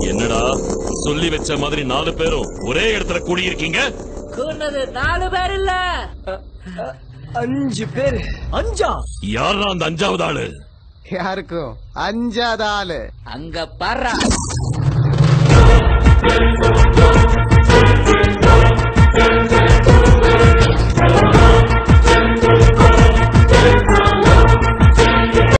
என்னடா? சொல்லி வச்ச மாதிரி நாலு பேரும் ஒரே இடத்துல கூடியிருக்கீங்க? கூனது நாலு பேர் இல்ல. அஞ்சு பேர். அஞ்சா? யாரா அந்த அஞ்சாவது ஆளு? யாருக்கும்? அஞ்சாவது ஆளு. அங்க பாரு.